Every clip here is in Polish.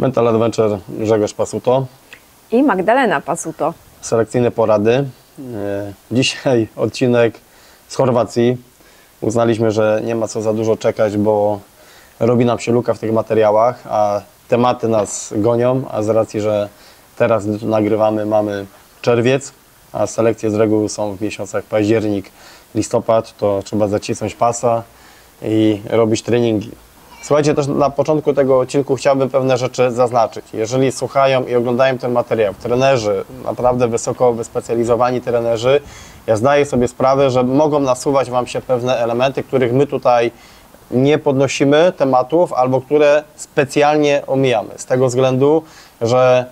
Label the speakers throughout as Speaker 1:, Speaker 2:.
Speaker 1: Mental Adventure Grzegorz Pasuto.
Speaker 2: I Magdalena Pasuto.
Speaker 1: Selekcyjne porady. E, Dzisiaj odcinek z Chorwacji. Uznaliśmy, że nie ma co za dużo czekać, bo robi nam się luka w tych materiałach, a tematy nas gonią, a z racji, że teraz, gdy tu nagrywamy, mamy czerwiec, a selekcje z reguły są w miesiącach październik, listopad, to trzeba zacisnąć pasa i robić treningi. Słuchajcie, też na początku tego odcinku chciałbym pewne rzeczy zaznaczyć. Jeżeli słuchają i oglądają ten materiał, trenerzy, naprawdę wysoko wyspecjalizowani trenerzy, ja zdaję sobie sprawę, że mogą nasuwać Wam się pewne elementy, których my tutaj nie podnosimy tematów albo które specjalnie omijamy. Z tego względu, że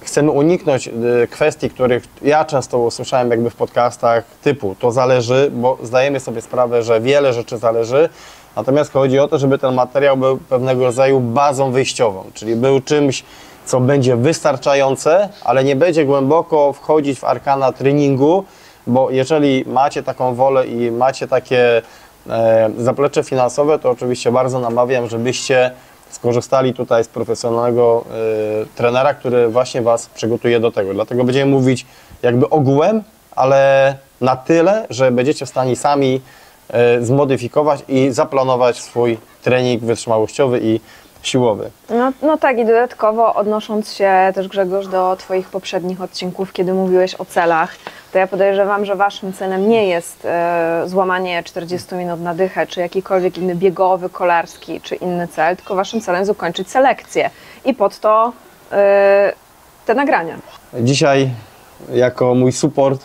Speaker 1: chcemy uniknąć y, kwestii, których ja często usłyszałem jakby w podcastach typu to zależy, bo zdajemy sobie sprawę, że wiele rzeczy zależy, natomiast chodzi o to, żeby ten materiał był pewnego rodzaju bazą wyjściową, czyli był czymś, co będzie wystarczające, ale nie będzie głęboko wchodzić w arkana treningu, bo jeżeli macie taką wolę i macie takie e, zaplecze finansowe, to oczywiście bardzo namawiam, żebyście skorzystali tutaj z profesjonalnego e, trenera, który właśnie Was przygotuje do tego. Dlatego będziemy mówić jakby ogółem, ale na tyle, że będziecie w stanie sami zmodyfikować i zaplanować swój trening wytrzymałościowy i siłowy.
Speaker 2: No, no tak i dodatkowo odnosząc się też Grzegorz do Twoich poprzednich odcinków, kiedy mówiłeś o celach, to ja podejrzewam, że Waszym celem nie jest e, złamanie 40 minut na dychę, czy jakikolwiek inny biegowy, kolarski, czy inny cel, tylko Waszym celem jest ukończyć selekcję i pod to e, te nagrania.
Speaker 1: Dzisiaj jako mój support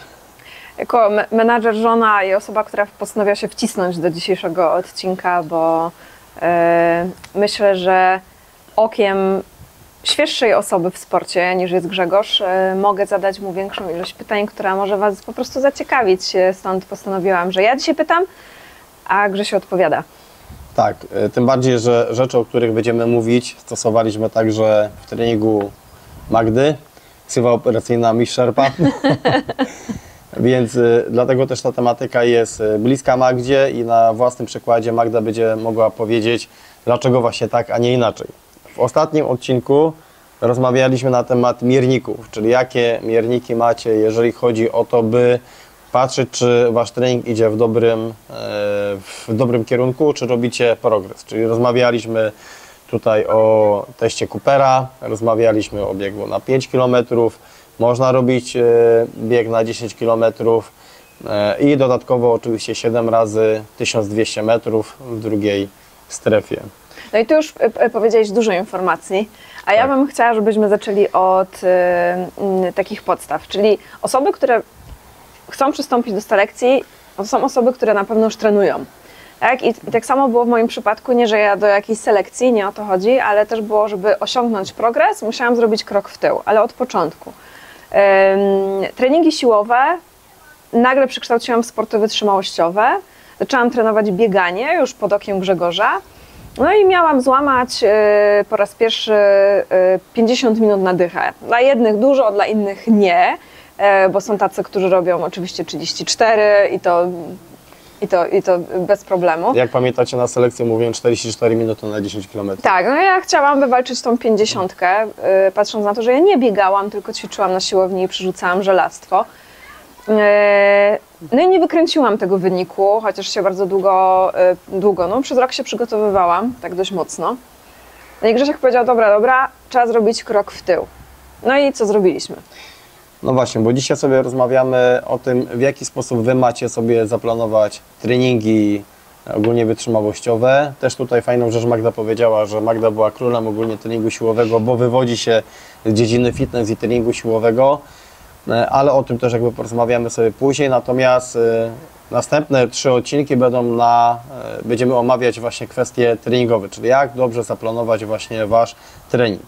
Speaker 2: Jako me- menadżer, żona i osoba, która postanawia się wcisnąć do dzisiejszego odcinka, bo e, myślę, że okiem świeższej osoby w sporcie niż jest Grzegorz, e, mogę zadać mu większą ilość pytań, która może Was po prostu zaciekawić. E, Stąd postanowiłam, że ja dzisiaj pytam, a Grzesiu odpowiada.
Speaker 1: Tak, tym bardziej, że rzeczy, o których będziemy mówić, stosowaliśmy także w treningu Magdy, ksywa operacyjna Miss Sherpa. Więc y, dlatego też ta tematyka jest y, bliska Magdzie i na własnym przykładzie Magda będzie mogła powiedzieć, dlaczego właśnie tak, a nie inaczej. W ostatnim odcinku rozmawialiśmy na temat mierników, czyli jakie mierniki macie, jeżeli chodzi o to, by patrzeć, czy wasz trening idzie w dobrym, e, w dobrym kierunku, czy robicie progres. Czyli rozmawialiśmy tutaj o teście Coopera, rozmawialiśmy o biegu na 5 km, można robić e, bieg na 10 km e, i dodatkowo oczywiście 7 razy 1200 metrów w drugiej strefie.
Speaker 2: No i tu już e, powiedziałeś dużo informacji, a ja
Speaker 1: Tak.
Speaker 2: bym chciała, żebyśmy zaczęli od takich podstaw, czyli osoby, które chcą przystąpić do selekcji, to są osoby, które na pewno już trenują. Tak? I, I tak samo było w moim przypadku, nie że ja do jakiejś selekcji, nie o to chodzi, ale też było, żeby osiągnąć progres, musiałam zrobić krok w tył, ale od początku. Treningi siłowe nagle przekształciłam w sporty wytrzymałościowe. Zaczęłam trenować bieganie już pod okiem Grzegorza. No i miałam złamać e, po raz pierwszy e, 50 minut na dychę. Dla jednych dużo, dla innych nie, e, bo są tacy, którzy robią oczywiście 34 i to, i to, i to bez problemu.
Speaker 1: Jak pamiętacie na selekcji mówiłem 44 minuty na 10 km.
Speaker 2: Tak, no ja chciałam wywalczyć tą pięćdziesiątkę, yy, patrząc na to, że ja nie biegałam, tylko ćwiczyłam na siłowni i przerzucałam żelastwo. Yy, no i nie wykręciłam tego wyniku, chociaż się bardzo długo, yy, długo, no przez rok się przygotowywałam, tak dość mocno. No i Grzesiek powiedział, dobra, dobra, trzeba zrobić krok w tył. No i co zrobiliśmy?
Speaker 1: No właśnie, bo dzisiaj sobie rozmawiamy o tym, w jaki sposób Wy macie sobie zaplanować treningi ogólnie wytrzymałościowe. Też tutaj fajną rzecz Magda powiedziała, że Magda była królem ogólnie treningu siłowego, bo wywodzi się z dziedziny fitness i treningu siłowego, E, ale o tym też jakby porozmawiamy sobie później. Natomiast e, następne trzy odcinki będą na, e, będziemy omawiać właśnie kwestie treningowe, czyli jak dobrze zaplanować właśnie Wasz trening.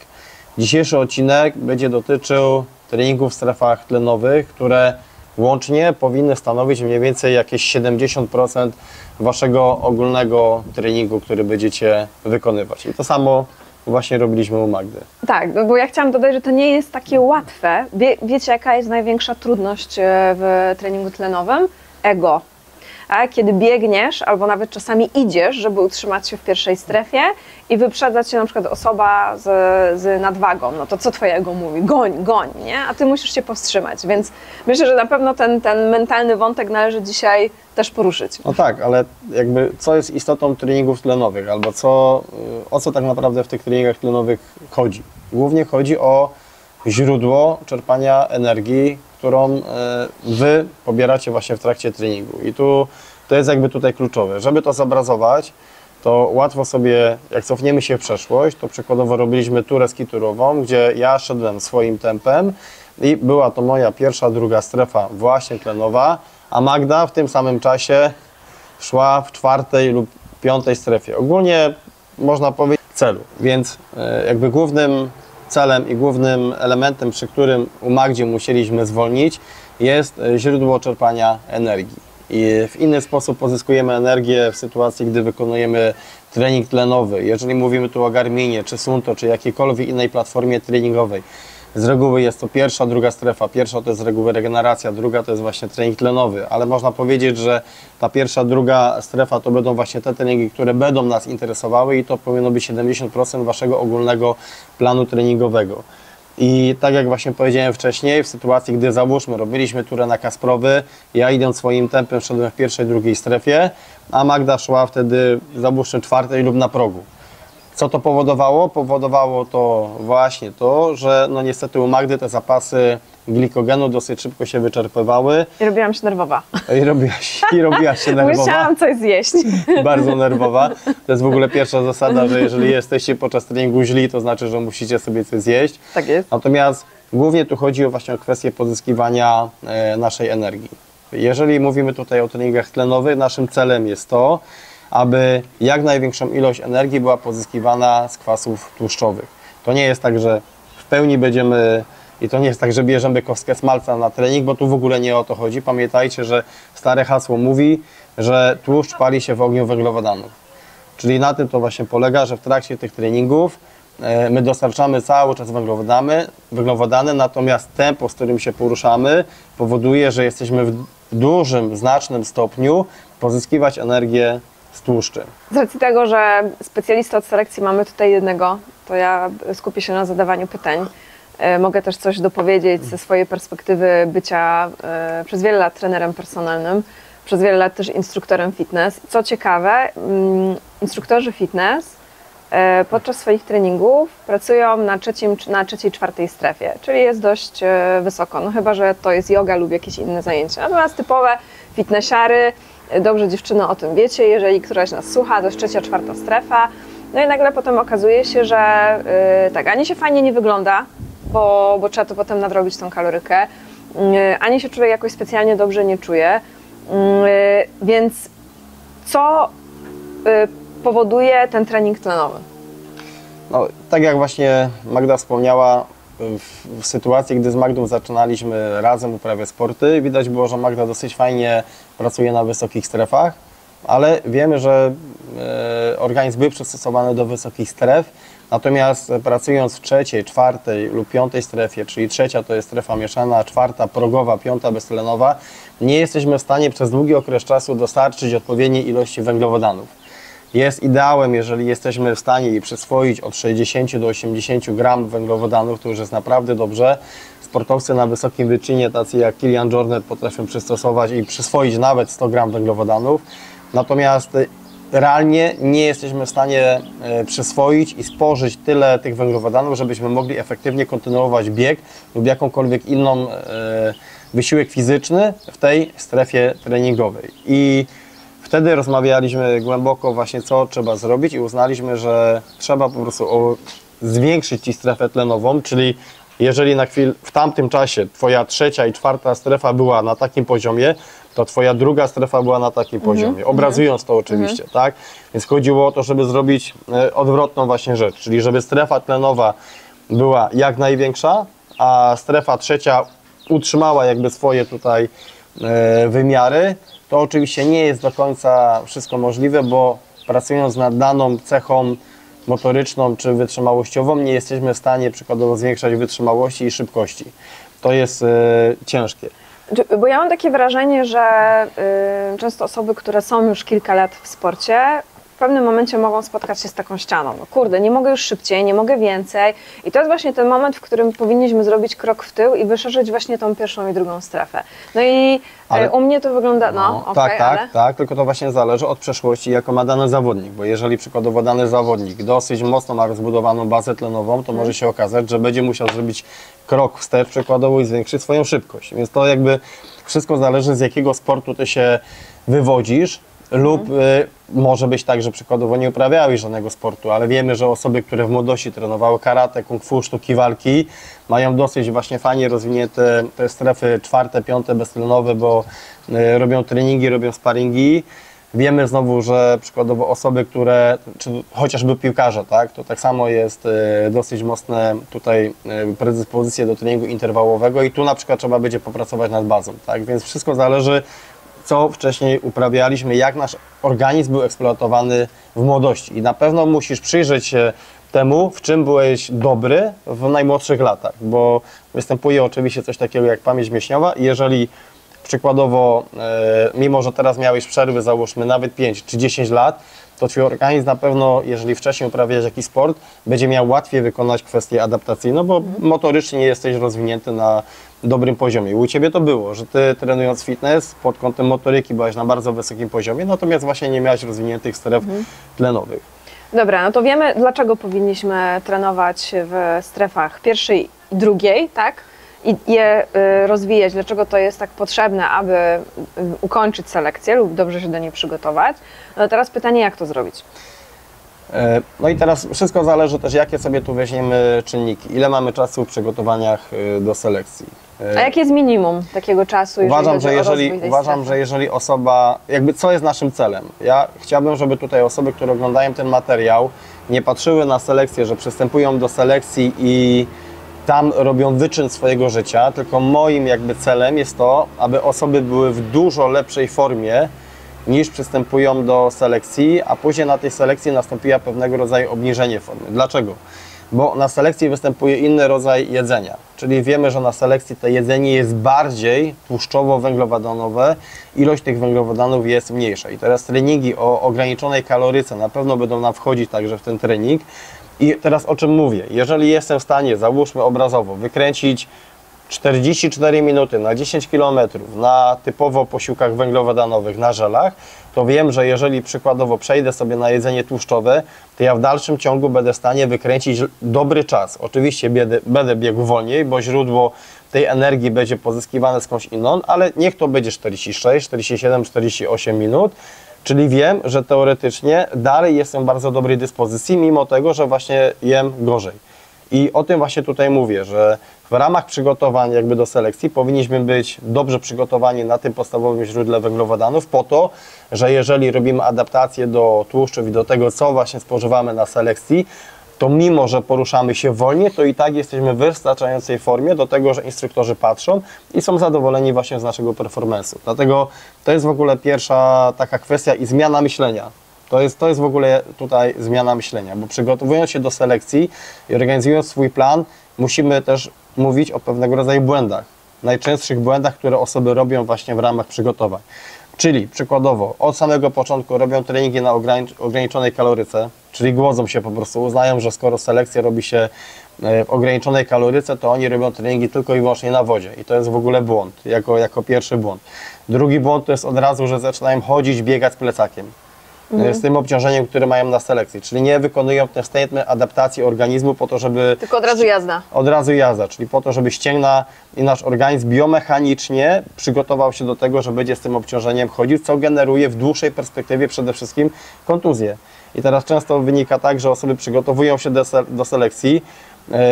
Speaker 1: Dzisiejszy odcinek będzie dotyczył treningów w strefach tlenowych, które łącznie powinny stanowić mniej więcej jakieś 70% waszego ogólnego treningu, który będziecie wykonywać. I to samo właśnie robiliśmy u Magdy.
Speaker 2: Tak, bo ja chciałam dodać, że to nie jest takie łatwe. Wie, wiecie, jaka jest największa trudność e, w treningu tlenowym? Ego. A kiedy biegniesz, albo nawet czasami idziesz, żeby utrzymać się w pierwszej strefie i wyprzedzać się na przykład osoba z, z nadwagą, no to co twoje ego mówi? Goń, goń, nie? A ty musisz się powstrzymać, więc myślę, że na pewno ten, ten mentalny wątek należy dzisiaj też poruszyć.
Speaker 1: No tak, ale jakby co jest istotą treningów tlenowych, albo co, y, o co tak naprawdę w tych treningach tlenowych chodzi? Głównie chodzi o źródło czerpania energii, którą e, Wy pobieracie właśnie w trakcie treningu. I tu to jest jakby tutaj kluczowe. Żeby to zobrazować, to łatwo sobie, jak cofniemy się w przeszłość, to przykładowo robiliśmy turę skiturową, gdzie ja szedłem swoim tempem i była to moja pierwsza, druga strefa właśnie tlenowa, a Magda w tym samym czasie szła w czwartej lub piątej strefie. Ogólnie można powiedzieć celu, więc e, jakby głównym celem i głównym elementem, przy którym u Magdzie musieliśmy zwolnić, jest e, źródło czerpania energii. I w inny sposób pozyskujemy energię w sytuacji, gdy wykonujemy trening tlenowy. Jeżeli mówimy tu o Garminie, czy Sunto, czy jakiejkolwiek innej platformie treningowej, z reguły jest to pierwsza, druga strefa. Pierwsza to jest z reguły regeneracja, druga to jest właśnie trening tlenowy, ale można powiedzieć, że ta pierwsza, druga strefa to będą właśnie te treningi, które będą nas interesowały i to powinno być 70% waszego ogólnego planu treningowego. I tak jak właśnie powiedziałem wcześniej, w sytuacji, gdy załóżmy, robiliśmy turę na Kasprowy, ja idąc swoim tempem szedłem w pierwszej, drugiej strefie, a Magda szła wtedy załóżmy czwartej lub na progu. Co to powodowało? Powodowało to właśnie to, że no niestety u Magdy te zapasy glikogenu dosyć szybko się wyczerpywały
Speaker 2: I robiłam się nerwowa.
Speaker 1: i robiła się, i robiła się nerwowa
Speaker 2: Musiałam coś zjeść.
Speaker 1: bardzo nerwowa. To jest w ogóle pierwsza zasada, że jeżeli jesteście podczas treningu źli, to znaczy, że musicie sobie coś zjeść.
Speaker 2: Tak jest.
Speaker 1: Natomiast głównie tu chodzi o właśnie o kwestię pozyskiwania e, naszej energii. Jeżeli mówimy tutaj o treningach tlenowych, naszym celem jest to, aby jak największą ilość energii była pozyskiwana z kwasów tłuszczowych. To nie jest tak, że w pełni będziemy i to nie jest tak, że bierzemy kostkę smalca na trening, bo tu w ogóle nie o to chodzi. Pamiętajcie, że stare hasło mówi, że tłuszcz pali się w ogniu węglowodanów. Czyli na tym to właśnie polega, że w trakcie tych treningów e, my dostarczamy cały czas węglowodany, węglowodany, natomiast tempo, z którym się poruszamy, powoduje, że jesteśmy w dużym, znacznym stopniu pozyskiwać energię z tłuszczy.
Speaker 2: Z racji tego, że specjalista od selekcji mamy tutaj jednego, to ja skupię się na zadawaniu pytań. E, Mogę też coś dopowiedzieć ze swojej perspektywy bycia e, przez wiele lat trenerem personalnym, przez wiele lat też instruktorem fitness. Co ciekawe, mm, instruktorzy fitness e, podczas swoich treningów pracują na, trzecim, na trzeciej, czwartej strefie, czyli jest dość wysoko, no chyba, że to jest yoga lub jakieś inne zajęcia. Natomiast typowe fitnessiary, dobrze dziewczyny o tym wiecie, jeżeli któraś nas słucha, to jest trzecia, czwarta strefa, no i nagle potem okazuje się, że e, tak, ani się fajnie nie wygląda, bo, bo trzeba to potem nadrobić tą kalorykę, e, ani się człowiek jakoś specjalnie dobrze nie czuje, e, więc co e, powoduje ten trening tlenowy?
Speaker 1: No, tak jak właśnie Magda wspomniała, w, sytuacji, gdy z Magdą zaczynaliśmy razem uprawiać sporty, widać było, że Magda dosyć fajnie pracuje na wysokich strefach, ale wiemy, że e, organizm był przystosowany do wysokich stref, natomiast pracując w trzeciej, czwartej lub piątej strefie, czyli trzecia to jest strefa mieszana, czwarta progowa, piąta beztlenowa, nie jesteśmy w stanie przez długi okres czasu dostarczyć odpowiedniej ilości węglowodanów jest ideałem, jeżeli jesteśmy w stanie jej przyswoić od 60 do 80 gram węglowodanów, to już jest naprawdę dobrze. Sportowcy na wysokim wyczynie, tacy jak Kilian Jornet, potrafią przystosować i przyswoić nawet 100 gram węglowodanów. Natomiast y, realnie nie jesteśmy w stanie e, przyswoić i spożyć tyle tych węglowodanów, żebyśmy mogli efektywnie kontynuować bieg lub jakąkolwiek inną e, wysiłek fizyczny w tej strefie treningowej. I Wtedy rozmawialiśmy głęboko właśnie co trzeba zrobić i uznaliśmy, że trzeba po prostu zwiększyć ci strefę tlenową, czyli jeżeli na chwilę w tamtym czasie twoja trzecia i czwarta strefa była na takim poziomie, to twoja druga strefa była na takim poziomie. Obrazując to oczywiście, tak? Więc chodziło o to, żeby zrobić e, odwrotną właśnie rzecz, czyli żeby strefa tlenowa była jak największa, a strefa trzecia utrzymała jakby swoje tutaj e, wymiary, to oczywiście nie jest do końca wszystko możliwe, bo pracując nad daną cechą motoryczną czy wytrzymałościową, nie jesteśmy w stanie przykładowo zwiększać wytrzymałości i szybkości. To jest e, ciężkie.
Speaker 2: Bo ja mam takie wrażenie, że y, często osoby, które są już kilka lat w sporcie, w pewnym momencie mogą spotkać się z taką ścianą. No kurde, nie mogę już szybciej, nie mogę więcej. I to jest właśnie ten moment, w którym powinniśmy zrobić krok w tył i wyszerzyć właśnie tą pierwszą i drugą strefę. No i
Speaker 1: Ale-
Speaker 2: y, u mnie to wygląda, no, okej,
Speaker 1: tak, tak,
Speaker 2: ale...
Speaker 1: tak, tylko to właśnie zależy od przeszłości, jaką ma dany zawodnik, bo jeżeli przykładowo dany zawodnik dosyć mocno ma rozbudowaną bazę tlenową, to może się okazać, że będzie musiał zrobić krok wstecz przykładowo i zwiększyć swoją szybkość. Więc to jakby wszystko zależy z jakiego sportu ty się wywodzisz, lub y, może być tak, że przykładowo nie uprawiałeś żadnego sportu, ale wiemy, że osoby, które w młodości trenowały karate, kung fu, sztuki walki, mają dosyć właśnie fajnie rozwinięte te strefy czwarte, piąte, beztlenowe, bo y, robią treningi, robią sparingi. Wiemy znowu, że przykładowo osoby, które, czy chociażby piłkarze, tak, to tak samo jest y, dosyć mocne tutaj y, predyspozycje do treningu interwałowego i tu na przykład trzeba będzie popracować nad bazą, tak, więc wszystko zależy co wcześniej uprawialiśmy, jak nasz organizm był eksploatowany w młodości. I na pewno musisz przyjrzeć się temu, w czym byłeś dobry w najmłodszych latach, bo występuje oczywiście coś takiego jak pamięć mięśniowa i jeżeli przykładowo, e, mimo że teraz miałeś przerwy, załóżmy nawet 5 czy 10 lat, to Twój organizm na pewno, jeżeli wcześniej uprawiałeś jakiś sport, będzie miał łatwiej wykonać kwestię adaptacyjną, bo motorycznie nie jesteś rozwinięty na dobrym poziomie. U Ciebie to było, że Ty trenując fitness pod kątem motoryki byłaś na bardzo wysokim poziomie, natomiast właśnie nie miałaś rozwiniętych stref tlenowych.
Speaker 2: Dobra, no to wiemy, dlaczego powinniśmy trenować w strefach pierwszej i drugiej, tak? I je y, rozwijać, dlaczego to jest tak potrzebne, aby y, ukończyć selekcję lub dobrze się do niej przygotować. No teraz pytanie, jak to zrobić?
Speaker 1: E, No i teraz wszystko zależy też, jakie sobie tu weźmiemy czynniki. Ile mamy czasu w przygotowaniach y, do selekcji.
Speaker 2: A jakie jest minimum takiego czasu,
Speaker 1: Uważam, że jeżeli, uważam,
Speaker 2: strefy?
Speaker 1: że jeżeli osoba, jakby co jest naszym celem? Ja chciałbym, żeby tutaj osoby, które oglądają ten materiał, nie patrzyły na selekcję, że przystępują do selekcji i tam robią wyczyn swojego życia, tylko moim jakby celem jest to, aby osoby były w dużo lepszej formie niż przystępują do selekcji, a później na tej selekcji nastąpiła pewnego rodzaju obniżenie formy. Dlaczego? Bo na selekcji występuje inny rodzaj jedzenia, czyli wiemy, że na selekcji to jedzenie jest bardziej tłuszczowo-węglowodanowe, ilość tych węglowodanów jest mniejsza. I teraz treningi o ograniczonej kaloryce na pewno będą nam wchodzić także w ten trening. I teraz o czym mówię? Jeżeli jestem w stanie, załóżmy obrazowo, wykręcić 44 minuty na 10 km na typowo posiłkach węglowodanowych, na żelach, to wiem, że jeżeli przykładowo przejdę sobie na jedzenie tłuszczowe, to ja w dalszym ciągu będę w stanie wykręcić dobry czas. Oczywiście będę, będę biegł wolniej, bo źródło tej energii będzie pozyskiwane skądś inąd, ale niech to będzie 46, 47, 48 minut. Czyli wiem, że teoretycznie dalej jestem w bardzo dobrej dyspozycji, mimo tego, że właśnie jem gorzej. I o tym właśnie tutaj mówię, że w ramach przygotowań jakby do selekcji powinniśmy być dobrze przygotowani na tym podstawowym źródle węglowodanów po to, że jeżeli robimy adaptację do tłuszczów i do tego, co właśnie spożywamy na selekcji, to mimo, że poruszamy się wolniej, to i tak jesteśmy w wystarczającej formie do tego, że instruktorzy patrzą i są zadowoleni właśnie z naszego performance'u. Dlatego to jest w ogóle pierwsza taka kwestia i zmiana myślenia. To jest, to jest w ogóle tutaj zmiana myślenia, bo przygotowując się do selekcji i organizując swój plan, musimy też mówić o pewnego rodzaju błędach. Najczęstszych błędach, które osoby robią właśnie w ramach przygotowań. Czyli przykładowo od samego początku robią treningi na ogranicz- ograniczonej kaloryce, czyli głodzą się po prostu, uznają, że skoro selekcja robi się e, w ograniczonej kaloryce, to oni robią treningi tylko i wyłącznie na wodzie. I to jest w ogóle błąd, jako, jako pierwszy błąd. Drugi błąd to jest od razu, że zaczynają chodzić, biegać plecakiem. E, Z tym obciążeniem, które mają na selekcji, czyli nie wykonują też wstępnej adaptacji organizmu po to, żeby
Speaker 2: Tylko od razu jazda.
Speaker 1: od razu jazda, czyli po to, żeby ścięgna i nasz organizm biomechanicznie przygotował się do tego, że będzie z tym obciążeniem chodził, co generuje w dłuższej perspektywie przede wszystkim kontuzję. I teraz często wynika tak, że osoby przygotowują się do, se- do selekcji,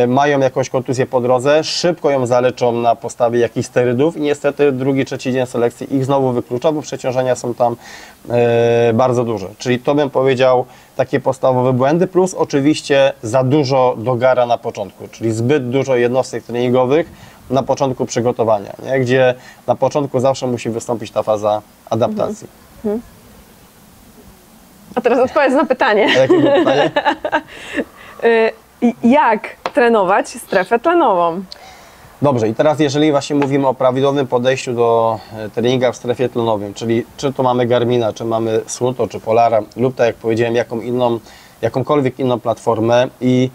Speaker 1: mają jakąś kontuzję po drodze, szybko ją zaleczą na podstawie jakichś sterydów i niestety drugi, trzeci dzień selekcji ich znowu wyklucza, bo przeciążenia są tam e, bardzo duże. Czyli to bym powiedział takie podstawowe błędy, plus oczywiście za dużo dogara na początku, czyli zbyt dużo jednostek treningowych na początku przygotowania, nie? gdzie na początku zawsze musi wystąpić ta faza adaptacji.
Speaker 2: A teraz odpowiedz na pytanie.
Speaker 1: A jakie było pytanie?
Speaker 2: Jak trenować strefę tlenową?
Speaker 1: Dobrze, i teraz jeżeli właśnie mówimy o prawidłowym podejściu do e, treninga w strefie tlenowym, czyli czy to mamy Garmina, czy mamy Sluto, czy Polara, lub tak jak powiedziałem, jaką inną, jakąkolwiek inną platformę i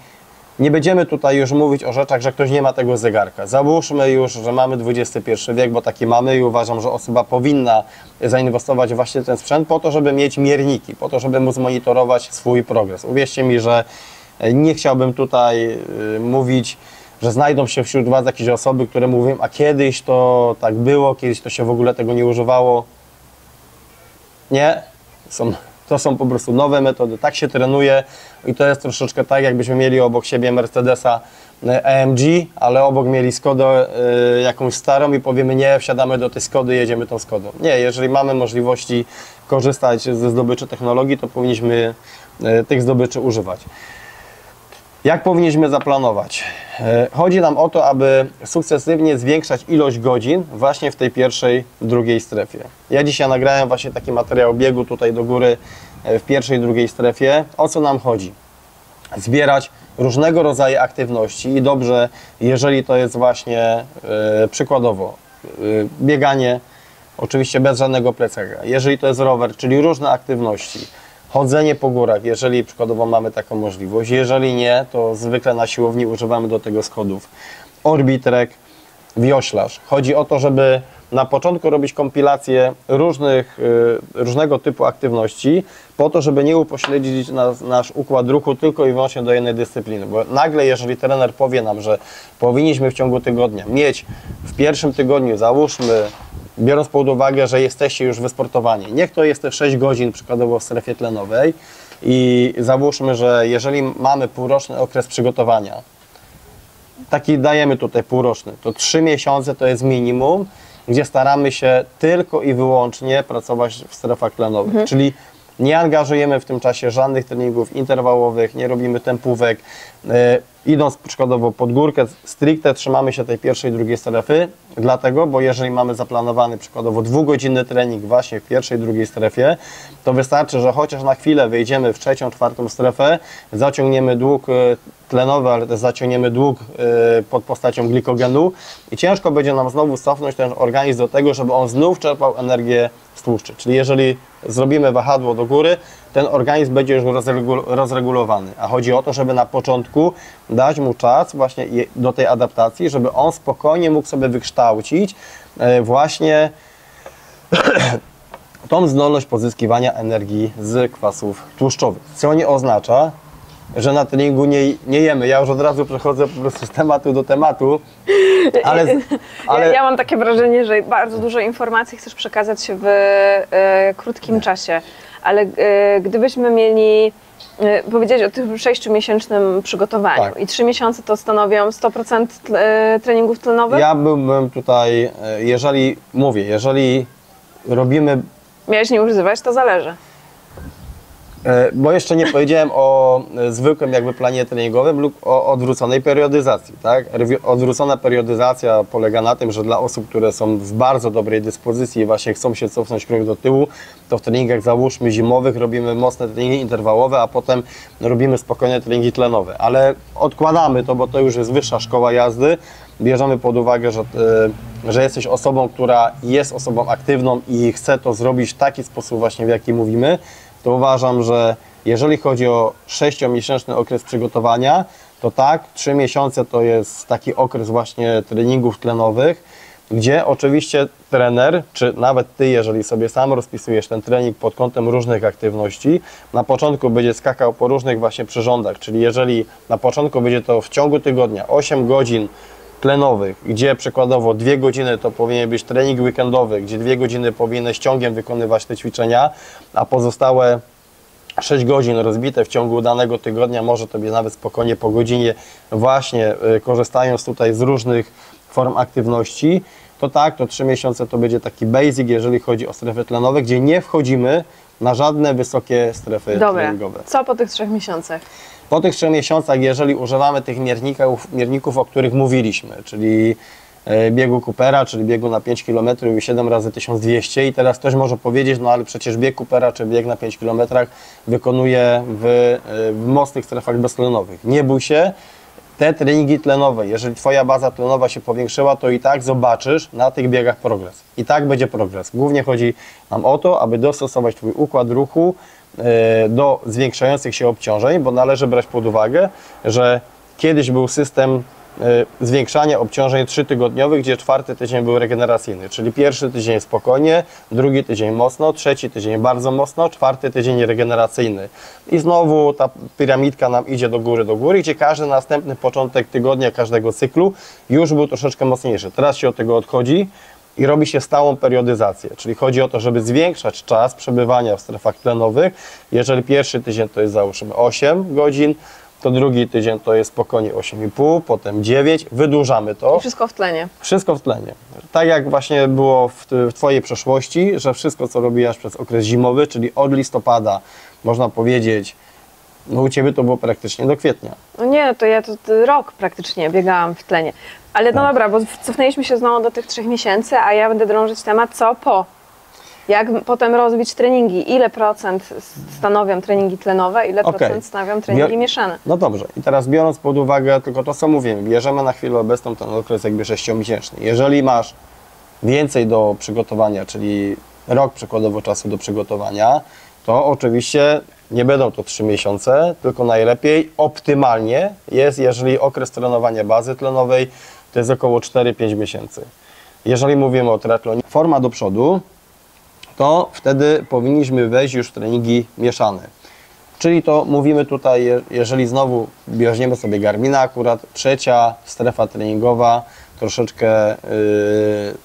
Speaker 1: nie będziemy tutaj już mówić o rzeczach, że ktoś nie ma tego zegarka. Załóżmy już, że mamy XXI wiek, bo taki mamy i uważam, że osoba powinna zainwestować właśnie w ten sprzęt po to, żeby mieć mierniki, po to, żeby móc monitorować swój progres. Uwierzcie mi, że nie chciałbym tutaj y, mówić, że znajdą się wśród Was jakieś osoby, które mówią, a kiedyś to tak było, kiedyś to się w ogóle tego nie używało. Nie, są, to są po prostu nowe metody, tak się trenuje i to jest troszeczkę tak, jakbyśmy mieli obok siebie Mercedesa e, AMG, ale obok mieli Skodę y, jakąś starą i powiemy nie, wsiadamy do tej Skody, jedziemy tą Skodą. Nie, jeżeli mamy możliwości korzystać ze zdobyczy technologii, to powinniśmy y, tych zdobyczy używać. Jak powinniśmy zaplanować? E, Chodzi nam o to, aby sukcesywnie zwiększać ilość godzin właśnie w tej pierwszej, drugiej strefie. Ja dzisiaj nagrałem właśnie taki materiał biegu tutaj do góry e, w pierwszej, drugiej strefie. O co nam chodzi? Zbierać różnego rodzaju aktywności i dobrze, jeżeli to jest właśnie e, przykładowo e, bieganie, oczywiście bez żadnego plecaka. Jeżeli to jest rower, czyli różne aktywności, chodzenie po górach, jeżeli przykładowo mamy taką możliwość. Jeżeli nie, to zwykle na siłowni używamy do tego schodów. Orbitrek, wioślarz. Chodzi o to, żeby na początku robić kompilację różnych, y, różnego typu aktywności, po to, żeby nie upośledzić nas, nasz układ ruchu tylko i wyłącznie do jednej dyscypliny. Bo nagle, jeżeli trener powie nam, że powinniśmy w ciągu tygodnia mieć w pierwszym tygodniu, załóżmy, biorąc pod uwagę, że jesteście już wysportowani, niech to jest te 6 godzin przykładowo w strefie tlenowej i załóżmy, że jeżeli mamy półroczny okres przygotowania, taki dajemy tutaj półroczny, to 3 miesiące to jest minimum, gdzie staramy się tylko i wyłącznie pracować w strefach tlenowych, czyli nie angażujemy w tym czasie żadnych treningów interwałowych, nie robimy tempówek. E, idąc przykładowo pod górkę, stricte trzymamy się tej pierwszej, drugiej strefy, dlatego, bo jeżeli mamy zaplanowany przykładowo dwugodzinny trening właśnie w pierwszej, drugiej strefie, to wystarczy, że chociaż na chwilę wejdziemy w trzecią, czwartą strefę, zaciągniemy dług e, tlenowy, ale też zaciągniemy dług e, pod postacią glikogenu i ciężko będzie nam znowu cofnąć ten organizm do tego, żeby on znów czerpał energię z tłuszczy. Czyli jeżeli zrobimy wahadło do góry, ten organizm będzie już rozregul- rozregulowany. A chodzi o to, żeby na początku dać mu czas właśnie do tej adaptacji, żeby on spokojnie mógł sobie wykształcić e, właśnie tą zdolność pozyskiwania energii z kwasów tłuszczowych. Co nie oznacza, że na treningu nie, nie jemy. Ja już od razu przechodzę po prostu z tematu do tematu, ale, ale
Speaker 2: Ja, ja mam takie wrażenie, że bardzo dużo informacji chcesz przekazać w e, krótkim czasie, ale e, gdybyśmy mieli e, powiedzieć o tym sześciomiesięcznym przygotowaniu
Speaker 1: Tak.
Speaker 2: i trzy miesiące to stanowią 100% tl- e, treningów tlenowych,
Speaker 1: ja byłbym tutaj, jeżeli mówię, jeżeli robimy
Speaker 2: miałeś nie używać, to zależy.
Speaker 1: E, Bo jeszcze nie powiedziałem o e, zwykłym jakby planie treningowym lub o odwróconej periodyzacji. Tak? Odwrócona periodyzacja polega na tym, że dla osób, które są w bardzo dobrej dyspozycji i właśnie chcą się cofnąć krok do tyłu, to w treningach załóżmy zimowych robimy mocne treningi interwałowe, a potem robimy spokojne treningi tlenowe. Ale odkładamy to, bo to już jest wyższa szkoła jazdy. Bierzemy pod uwagę, że, e, że jesteś osobą, która jest osobą aktywną i chce to zrobić w taki sposób właśnie, w jaki mówimy, to uważam, że jeżeli chodzi o 6-miesięczny okres przygotowania, to tak, 3 miesiące to jest taki okres właśnie treningów tlenowych, gdzie oczywiście trener, czy nawet ty, jeżeli sobie sam rozpisujesz ten trening pod kątem różnych aktywności, na początku będzie skakał po różnych właśnie przyrządach, czyli jeżeli na początku będzie to w ciągu tygodnia 8 godzin tlenowych, gdzie przykładowo 2 godziny to powinien być trening weekendowy, gdzie 2 godziny powinieneś ciągiem wykonywać te ćwiczenia, a pozostałe 6 godzin rozbite w ciągu danego tygodnia może Tobie nawet spokojnie po godzinie właśnie y, korzystając tutaj z różnych form aktywności, to tak, to 3 miesiące to będzie taki basic, jeżeli chodzi o strefy tlenowe, gdzie nie wchodzimy na żadne wysokie strefy
Speaker 2: Dobra,
Speaker 1: treningowe.
Speaker 2: co po tych trzech miesiącach?
Speaker 1: Po tych trzech miesiącach, jeżeli używamy tych mierników, mierników o których mówiliśmy, czyli e, biegu Coopera, czyli biegu na 5 km i 7 razy 1200 i teraz ktoś może powiedzieć, no ale przecież bieg Coopera czy bieg na 5 km wykonuje w, e, w mocnych strefach beztlenowych. Nie bój się, te treningi tlenowe, jeżeli Twoja baza tlenowa się powiększyła, to i tak zobaczysz na tych biegach progres. I tak będzie progres. Głównie chodzi nam o to, aby dostosować Twój układ ruchu do zwiększających się obciążeń, bo należy brać pod uwagę, że kiedyś był system e, zwiększania obciążeń trzytygodniowych, gdzie czwarty tydzień był regeneracyjny, czyli pierwszy tydzień spokojnie, drugi tydzień mocno, trzeci tydzień bardzo mocno, czwarty tydzień regeneracyjny. I znowu ta piramidka nam idzie do góry, do góry, gdzie każdy następny początek tygodnia, każdego cyklu już był troszeczkę mocniejszy. Teraz się od tego odchodzi i robi się stałą periodyzację, czyli chodzi o to, żeby zwiększać czas przebywania w strefach tlenowych. Jeżeli pierwszy tydzień to jest załóżmy 8 godzin, to drugi tydzień to jest spokojnie 8,5, potem 9, wydłużamy to.
Speaker 2: I wszystko w tlenie.
Speaker 1: Wszystko w tlenie. Tak jak właśnie było w, w Twojej przeszłości, że wszystko, co robiłaś przez okres zimowy, czyli od listopada, można powiedzieć, no u Ciebie to było praktycznie do kwietnia.
Speaker 2: No nie, to ja to, rok praktycznie biegałam w tlenie. Ale no
Speaker 1: Tak.
Speaker 2: dobra, bo cofnęliśmy się znowu do tych trzech miesięcy, a ja będę drążyć temat co po. Jak potem rozbić treningi? Ile procent stanowią treningi tlenowe, ile
Speaker 1: Okej.
Speaker 2: procent stanowią treningi
Speaker 1: Bio-
Speaker 2: mieszane?
Speaker 1: No dobrze, i teraz biorąc pod uwagę tylko to, co mówimy, bierzemy na chwilę obecną ten okres jakby sześciomiesięczny. Jeżeli masz więcej do przygotowania, czyli rok przykładowo czasu do przygotowania, to oczywiście nie będą to 3 miesiące, tylko najlepiej, optymalnie jest, jeżeli okres trenowania bazy tlenowej to jest około 4-5 miesięcy. Jeżeli mówimy o triathlonie, forma do przodu, to wtedy powinniśmy wejść już w treningi mieszane. Czyli to mówimy tutaj, je- jeżeli znowu weźmiemy sobie Garmina, akurat trzecia strefa treningowa, troszeczkę yy,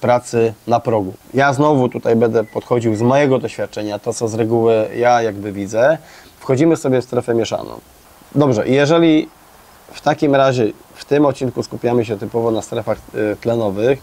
Speaker 1: pracy na progu. Ja znowu tutaj będę podchodził z mojego doświadczenia, to co z reguły ja jakby widzę. Wchodzimy sobie w strefę mieszaną. Dobrze, jeżeli w takim razie w tym odcinku skupiamy się typowo na strefach y, tlenowych,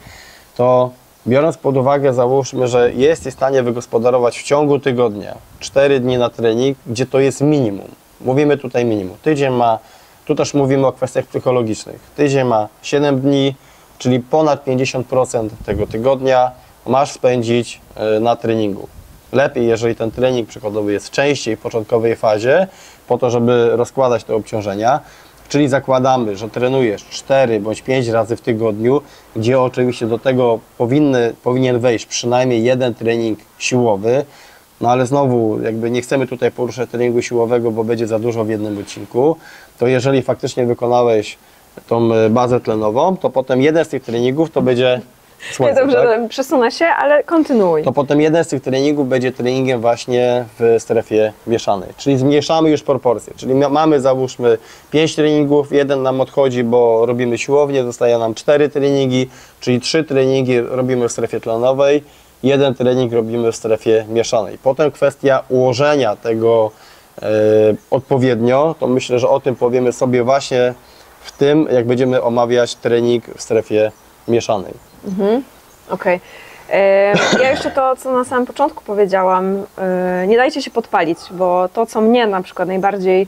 Speaker 1: to biorąc pod uwagę, załóżmy, że jesteś w stanie wygospodarować w ciągu tygodnia 4 dni na trening, gdzie to jest minimum. Mówimy tutaj minimum. Tydzień ma, tu też mówimy o kwestiach psychologicznych. Tydzień ma 7 dni, czyli ponad 50% tego tygodnia masz spędzić y, na treningu. Lepiej, jeżeli ten trening przykładowy jest częściej w początkowej fazie, po to, żeby rozkładać te obciążenia, Czyli zakładamy, że trenujesz 4 bądź 5 razy w tygodniu, gdzie oczywiście do tego powinny, powinien wejść przynajmniej jeden trening siłowy. No ale znowu, jakby nie chcemy tutaj poruszać treningu siłowego, bo będzie za dużo w jednym odcinku. To jeżeli faktycznie wykonałeś tą e, bazę tlenową, to potem jeden z tych treningów to będzie słońce,
Speaker 2: dobrze,
Speaker 1: tak?
Speaker 2: przesunę się, ale kontynuuj.
Speaker 1: to potem jeden z tych treningów będzie treningiem właśnie w strefie mieszanej. Czyli zmniejszamy już proporcje. Czyli ma- mamy załóżmy 5 treningów, jeden nam odchodzi, bo robimy siłownię, zostaje nam 4 treningi, czyli 3 treningi robimy w strefie tlenowej, jeden trening robimy w strefie mieszanej. Potem kwestia ułożenia tego e, odpowiednio, to myślę, że o tym powiemy sobie właśnie w tym, jak będziemy omawiać trening w strefie mieszanej.
Speaker 2: Okej. E, Ja jeszcze to, co na samym początku powiedziałam, e, nie dajcie się podpalić, bo to, co mnie na przykład najbardziej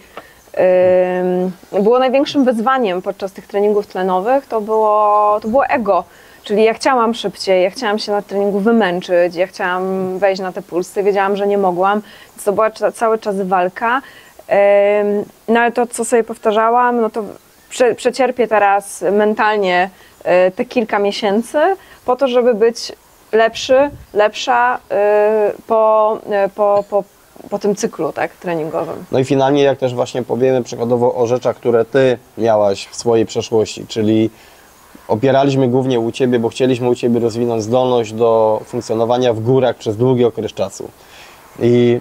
Speaker 2: było największym wyzwaniem podczas tych treningów tlenowych, to było, to było ego. Czyli ja chciałam szybciej, ja chciałam się na treningu wymęczyć, ja chciałam wejść na te pulsy, wiedziałam, że nie mogłam, to była cały czas walka. No ale to, co sobie powtarzałam, no to prze, przecierpię teraz mentalnie e, te kilka miesięcy po to, żeby być lepszy, lepsza e, po, e, po, po, po tym cyklu tak, treningowym.
Speaker 1: No i finalnie, jak też właśnie powiemy przykładowo o rzeczach, które Ty miałaś w swojej przeszłości, czyli opieraliśmy głównie u Ciebie, bo chcieliśmy u Ciebie rozwinąć zdolność do funkcjonowania w górach przez długi okres czasu. I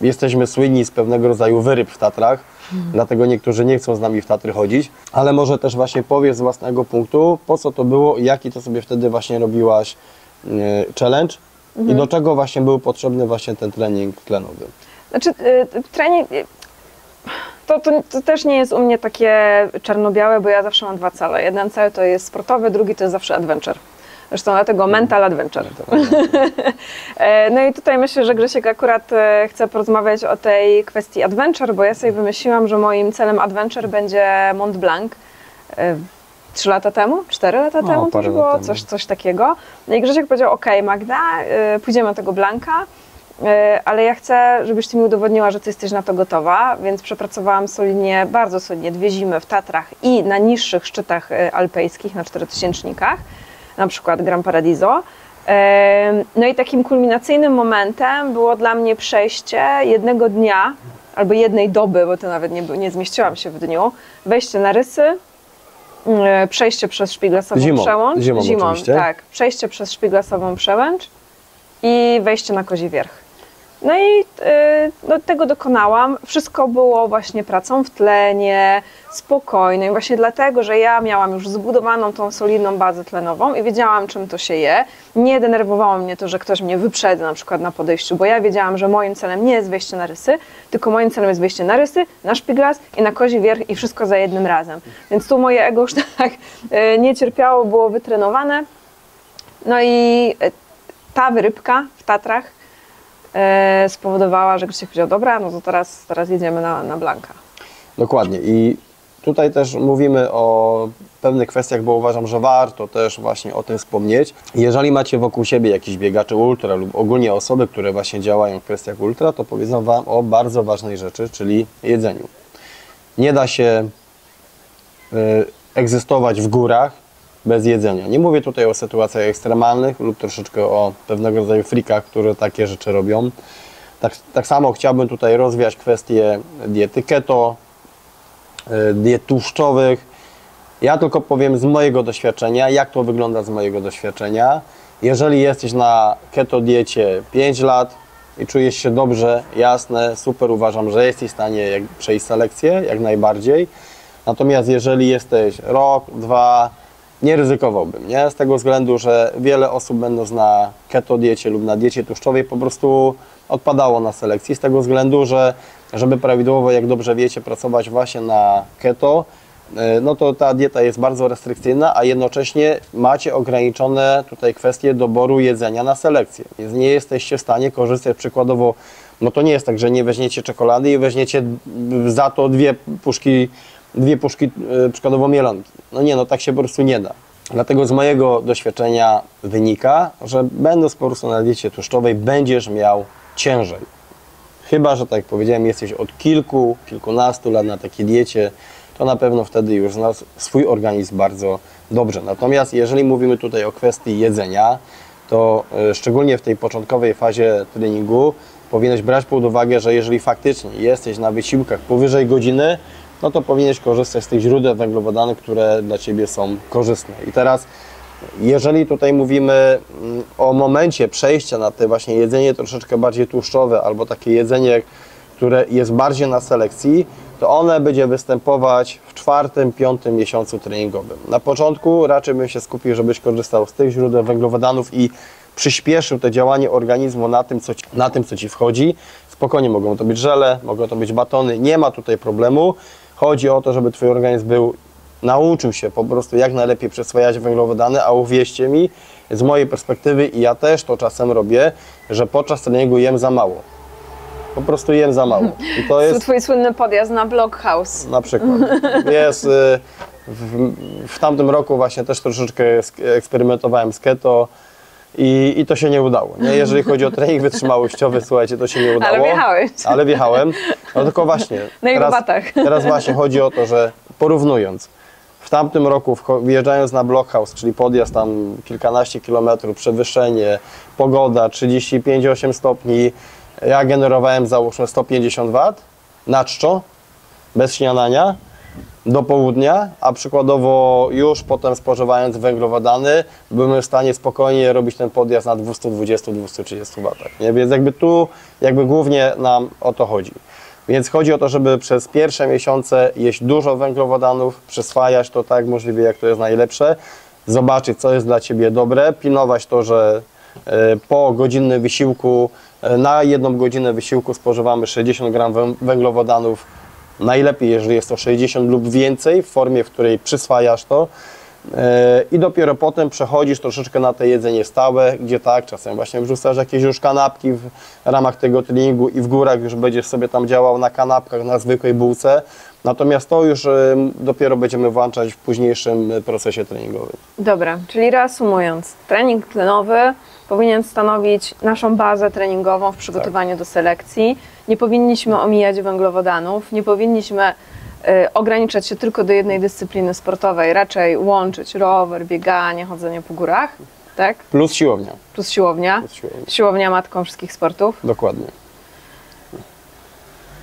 Speaker 1: jesteśmy słynni z pewnego rodzaju wyryb w Tatrach, dlatego niektórzy nie chcą z nami w Tatry chodzić, ale może też właśnie powiesz z własnego punktu, po co to było i jaki to sobie wtedy właśnie robiłaś e, challenge i do czego właśnie był potrzebny właśnie ten trening tlenowy.
Speaker 2: Znaczy, y, trening. y, To, to, to też nie jest u mnie takie czarno-białe, bo ja zawsze mam dwa cele. Jeden cel to jest sportowy, drugi to jest zawsze adventure. Zresztą dlatego mental adventure. E, No i tutaj myślę, że Grzesiek akurat e, chce porozmawiać o tej kwestii adventure, bo ja sobie wymyśliłam, że moim celem adventure będzie Mont Blanc. E, Trzy lata temu? Cztery lata
Speaker 1: No,
Speaker 2: temu to już było coś, coś takiego. No i Grzesiek powiedział, ok Magda, pójdziemy do tego Blanka. ale ja chcę, żebyś ty mi udowodniła, że ty jesteś na to gotowa, więc przepracowałam solidnie, bardzo solidnie dwie zimy w Tatrach i na niższych szczytach alpejskich, na czterotysięcznikach, na przykład Gran Paradiso. No i takim kulminacyjnym momentem było dla mnie przejście jednego dnia, albo jednej doby, bo to nawet nie, nie zmieściłam się w dniu, wejście na rysy, e, przejście przez szpiglasową
Speaker 1: Zimą.
Speaker 2: przełęcz.
Speaker 1: Zimą oczywiście.
Speaker 2: tak. Przejście przez szpiglasową przełęcz i wejście na kozi wierch. No i y, no, tego dokonałam. Wszystko było właśnie pracą w tlenie, spokojnie. I właśnie dlatego, że ja miałam już zbudowaną tą solidną bazę tlenową i wiedziałam, czym to się je. Nie denerwowało mnie to, że ktoś mnie wyprzedza na przykład na podejściu, bo ja wiedziałam, że moim celem nie jest wejście na rysy, tylko moim celem jest wejście na rysy, na szpiglas i na kozi wierch i wszystko za jednym razem. Więc tu moje ego już tak y, nie cierpiało, było wytrenowane. No i y, ta wyrybka w Tatrach spowodowała, że Krzysiek powiedział, dobra, no to teraz, teraz jedziemy na, na Blanka.
Speaker 1: Dokładnie. I tutaj też mówimy o pewnych kwestiach, bo uważam, że warto też właśnie o tym wspomnieć. Jeżeli macie wokół siebie jakichś biegaczy ultra lub ogólnie osoby, które właśnie działają w kwestiach ultra, to powiedzą Wam o bardzo ważnej rzeczy, czyli jedzeniu. Nie da się y, egzystować w górach bez jedzenia. Nie mówię tutaj o sytuacjach ekstremalnych lub troszeczkę o pewnego rodzaju frikach, które takie rzeczy robią. Tak, tak samo chciałbym tutaj rozwiać kwestię diety keto, y, diet tłuszczowych. Ja tylko powiem z mojego doświadczenia, jak to wygląda z mojego doświadczenia. Jeżeli jesteś na keto diecie 5 lat i czujesz się dobrze, jasne, super, uważam, że jesteś w stanie przejść selekcję, jak najbardziej. Natomiast jeżeli jesteś rok, dwa, nie ryzykowałbym, nie? Z tego względu, że wiele osób będąc na keto diecie lub na diecie tłuszczowej po prostu odpadało na selekcji, z tego względu, że żeby prawidłowo, jak dobrze wiecie, pracować właśnie na keto, y, no to ta dieta jest bardzo restrykcyjna, a jednocześnie macie ograniczone tutaj kwestie doboru jedzenia na selekcję. Więc nie jesteście w stanie korzystać przykładowo, no to nie jest tak, że nie weźmiecie czekolady i weźmiecie za to dwie puszki, dwie puszki y, przykładowo mielonki. No nie, no tak się po prostu nie da. Dlatego z mojego doświadczenia wynika, że będąc po prostu na diecie tłuszczowej będziesz miał ciężej. Chyba, że tak jak powiedziałem, jesteś od kilku, kilkunastu lat na takiej diecie, to na pewno wtedy już znasz swój organizm bardzo dobrze. Natomiast jeżeli mówimy tutaj o kwestii jedzenia, to y, szczególnie w tej początkowej fazie treningu powinieneś brać pod uwagę, że jeżeli faktycznie jesteś na wysiłkach powyżej godziny, no to powinieneś korzystać z tych źródeł węglowodanów, które dla Ciebie są korzystne. I teraz jeżeli tutaj mówimy mm, o momencie przejścia na te właśnie jedzenie troszeczkę bardziej tłuszczowe albo takie jedzenie, które jest bardziej na selekcji, to one będzie występować w czwartym, piątym miesiącu treningowym. Na początku raczej bym się skupił, żebyś korzystał z tych źródeł węglowodanów i przyspieszył to działanie organizmu na tym, co ci, na tym, co ci wchodzi. Spokojnie mogą to być żele, mogą to być batony, nie ma tutaj problemu. Chodzi o to, żeby Twój organizm był nauczył się po prostu jak najlepiej przyswajać węglowodany, a uwierzcie mi, z mojej perspektywy i ja też to czasem robię, że podczas treningu jem za mało. Po prostu jem za mało. I to jest
Speaker 2: twój słynny podjazd na Blockhouse.
Speaker 1: na przykład. Jest, y, w, w tamtym roku właśnie też troszeczkę eksperymentowałem z keto i, i to się nie udało. Nie? Jeżeli chodzi o trening wytrzymałościowy, słuchajcie, to się nie udało.
Speaker 2: Ale wjechałeś.
Speaker 1: Ale wjechałem. No tylko właśnie.
Speaker 2: Na jego
Speaker 1: teraz, teraz właśnie chodzi o to, że porównując, w tamtym roku wjeżdżając na Blockhouse, czyli podjazd tam kilkanaście kilometrów, przewyższenie, pogoda 35,8 stopni, ja generowałem załóżmy 150 W na czczo, bez śniadania, do południa, a przykładowo już potem spożywając węglowodany, byłem w stanie spokojnie robić ten podjazd na 220-230 W. Nie? Więc jakby tu jakby głównie nam o to chodzi. Więc chodzi o to, żeby przez pierwsze miesiące jeść dużo węglowodanów, przyswajać to tak możliwie, jak to jest najlepsze, zobaczyć, co jest dla Ciebie dobre, pilnować to, że e, po godzinnym wysiłku, e, na jedną godzinę wysiłku spożywamy 60 gram wę- węglowodanów, najlepiej, jeżeli jest to 60 lub więcej, w formie, w której przyswajasz to. E, I dopiero potem przechodzisz troszeczkę na te jedzenie stałe, gdzie tak, czasem właśnie wrzucasz jakieś już kanapki w ramach tego treningu i w górach już będziesz sobie tam działał na kanapkach, na zwykłej bułce. Natomiast to już dopiero będziemy włączać w późniejszym procesie treningowym.
Speaker 2: Dobra, czyli reasumując, trening tlenowy powinien stanowić naszą bazę treningową w przygotowaniu do selekcji. Nie powinniśmy omijać węglowodanów, nie powinniśmy y, ograniczać się tylko do jednej dyscypliny sportowej, raczej łączyć rower, bieganie, chodzenie po górach, tak?
Speaker 1: Plus siłownia.
Speaker 2: Plus siłownia.
Speaker 1: Plus siłownia.
Speaker 2: Siłownia matką wszystkich sportów.
Speaker 1: Dokładnie.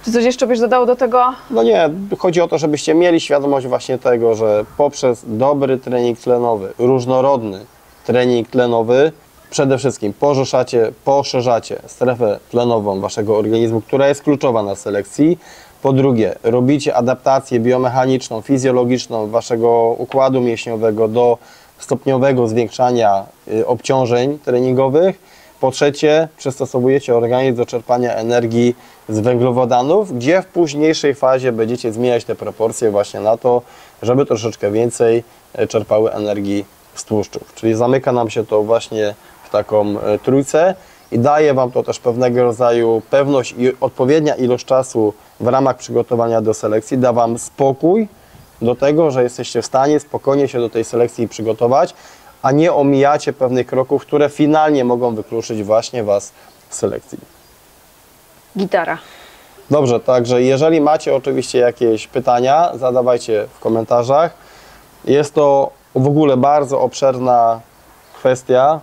Speaker 2: Czy coś jeszcze byś dodał do tego?
Speaker 1: No nie, chodzi o to, żebyście mieli świadomość właśnie tego, że poprzez dobry trening tlenowy, różnorodny trening tlenowy, przede wszystkim poszerzacie, poszerzacie strefę tlenową waszego organizmu, która jest kluczowa na selekcji. Po drugie, robicie adaptację biomechaniczną, fizjologiczną waszego układu mięśniowego do stopniowego zwiększania y, obciążeń treningowych. Po trzecie, przystosowujecie organizm do czerpania energii z węglowodanów, gdzie w późniejszej fazie będziecie zmieniać te proporcje właśnie na to, żeby troszeczkę więcej e, czerpały energii z tłuszczów. Czyli zamyka nam się to właśnie taką e, trójcę i daje Wam to też pewnego rodzaju pewność i odpowiednia ilość czasu w ramach przygotowania do selekcji, da Wam spokój do tego, że jesteście w stanie spokojnie się do tej selekcji przygotować, a nie omijacie pewnych kroków, które finalnie mogą wykluczyć właśnie Was z selekcji.
Speaker 2: Gitara.
Speaker 1: Dobrze, także jeżeli macie oczywiście jakieś pytania, zadawajcie w komentarzach. Jest to w ogóle bardzo obszerna kwestia.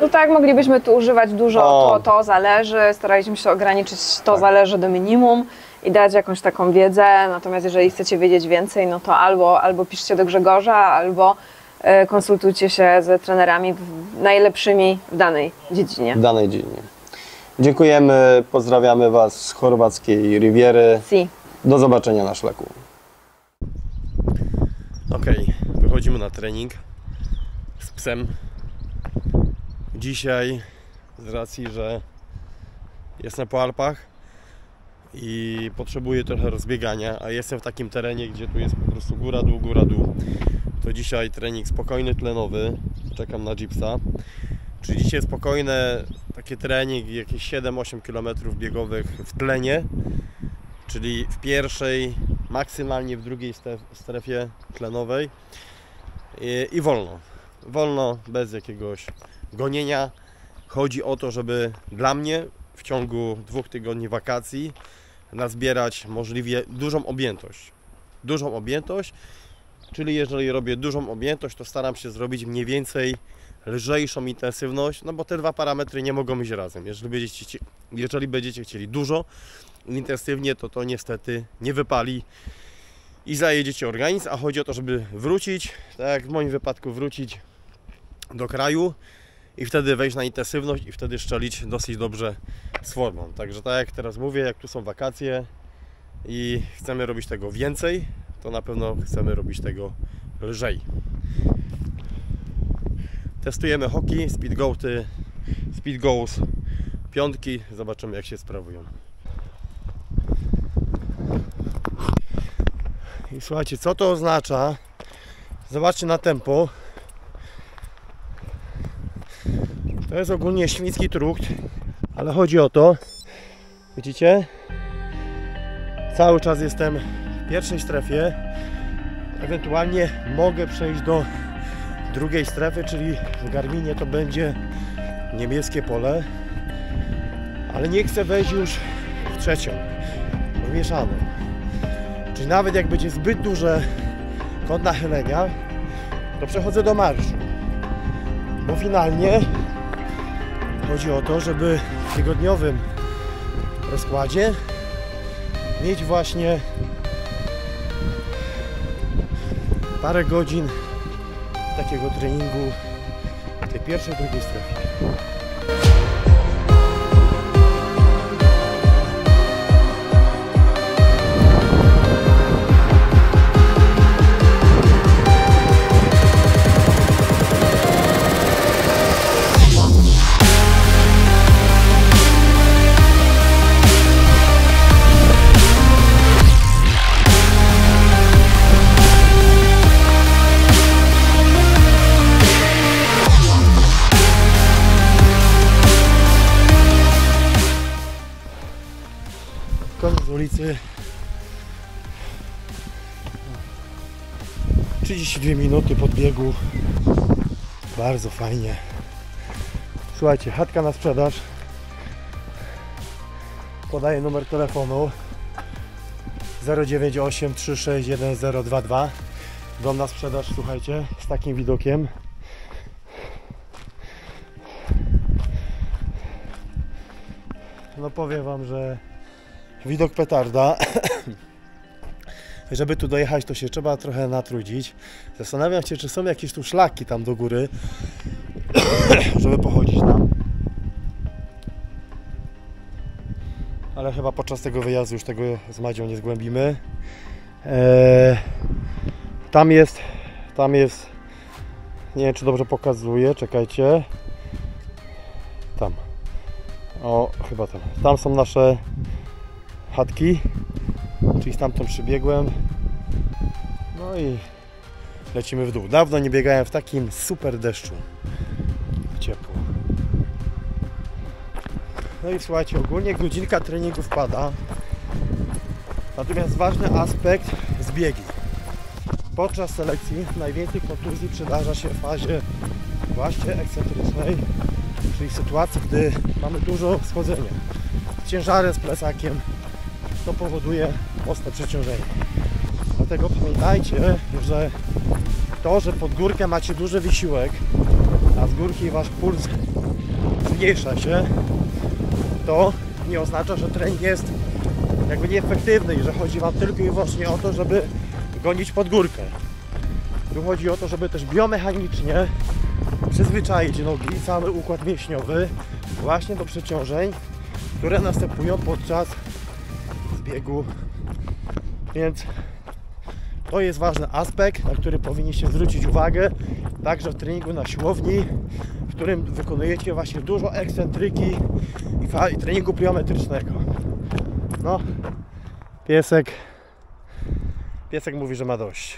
Speaker 2: No tak, moglibyśmy tu używać dużo,
Speaker 1: O.
Speaker 2: to, to zależy, staraliśmy się ograniczyć to zależy do minimum i dać jakąś taką wiedzę, natomiast jeżeli chcecie wiedzieć więcej, no to albo, albo piszcie do Grzegorza, albo e, konsultujcie się z trenerami w- najlepszymi w danej dziedzinie.
Speaker 1: w danej dziedzinie. Dziękujemy, pozdrawiamy Was z chorwackiej Riviery.
Speaker 2: Si.
Speaker 1: Do zobaczenia na szlaku. Ok, wychodzimy na trening z psem. Dzisiaj, z racji, że jestem po Alpach i potrzebuję trochę rozbiegania, a jestem w takim terenie, gdzie tu jest po prostu góra, dół, góra, dół, to dzisiaj trening spokojny, tlenowy. Czekam na Jeepsa. Czyli dzisiaj spokojne takie trening, jakieś 7-8 km biegowych w tlenie czyli w pierwszej, maksymalnie w drugiej strefie tlenowej I, i wolno. Wolno, bez jakiegoś gonienia. Chodzi o to, żeby dla mnie w ciągu dwóch tygodni wakacji nazbierać możliwie dużą objętość. Dużą objętość, czyli jeżeli robię dużą objętość, to staram się zrobić mniej więcej lżejszą intensywność, no bo te dwa parametry nie mogą iść razem. Jeżeli będziecie, jeżeli będziecie chcieli dużo, intensywnie, to to niestety nie wypali i zajedziecie organizm, a chodzi o to, żeby wrócić, tak jak w moim wypadku wrócić do kraju i wtedy wejść na intensywność i wtedy szczelić dosyć dobrze z formą. Także tak jak teraz mówię, jak tu są wakacje i chcemy robić tego więcej, to na pewno chcemy robić tego lżej. Testujemy hoki, speedgoaty, speed goals, piątki, zobaczymy jak się sprawują. I słuchajcie, co to oznacza? Zobaczcie na tempo. To jest ogólnie świński trukt, ale chodzi o to, widzicie? Cały czas jestem w pierwszej strefie. Ewentualnie mogę przejść do drugiej strefy, czyli w Garminie to będzie niebieskie pole, ale nie chcę wejść już w trzecią, w mieszaną. Czyli nawet jak będzie zbyt duże kąt nachylenia, to przechodzę do marszu. Bo finalnie chodzi o to, żeby w tygodniowym rozkładzie mieć właśnie parę godzin takiego treningu w tej pierwszej, drugiej strefie. 32 minuty podbiegu. Bardzo fajnie. Słuchajcie, chatka na sprzedaż. Podaję numer telefonu 098 361 Dom na sprzedaż, słuchajcie, z takim widokiem. No powiem Wam, że widok petarda. Żeby tu dojechać, to się trzeba trochę natrudzić. Zastanawiam się, czy są jakieś tu szlaki tam do góry, żeby pochodzić tam. Ale chyba podczas tego wyjazdu już tego z Madzią nie zgłębimy. Eee, tam jest, tam jest, nie wiem czy dobrze pokazuję, czekajcie. Tam. O, chyba tam. Tam są nasze chatki, czyli stamtąd przybiegłem. No i lecimy w dół. Dawno nie biegałem w takim super deszczu. Ciepło. No i słuchajcie, ogólnie godzinka treningu wpada. Natomiast ważny aspekt zbiegi. Podczas selekcji najwięcej kontuzji przydarza się w fazie właśnie ekscentrycznej, czyli sytuacji, gdy mamy dużo schodzenia. Z ciężarem, z plecakiem, to powoduje mocne przeciążenie. Dlatego pamiętajcie, że to, że pod górkę macie duży wysiłek, a z górki wasz puls zmniejsza się, to nie oznacza, że trening jest jakby nieefektywny i że chodzi Wam tylko i wyłącznie o to, żeby gonić pod górkę. Tu chodzi o to, żeby też biomechanicznie przyzwyczaić nogi cały układ mięśniowy właśnie do przeciążeń, które następują podczas zbiegu. Więc to jest ważny aspekt, na który powinniście zwrócić uwagę, także w treningu na siłowni, w którym wykonujecie właśnie dużo ekscentryki i treningu pliometrycznego. No, piesek, piesek mówi, że ma dość.